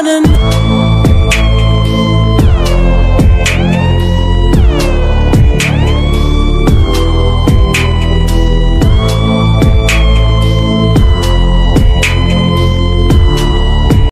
I don't running